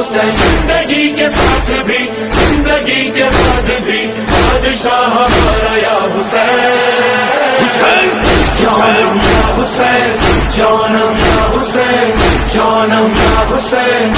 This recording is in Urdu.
حسین زندگی کے ساتھ بھی، زندگی کے بعد بھی بادشاہ ہمارا یا حسین۔ جانم یا حسین، جانم یا حسین، جانم یا حسین۔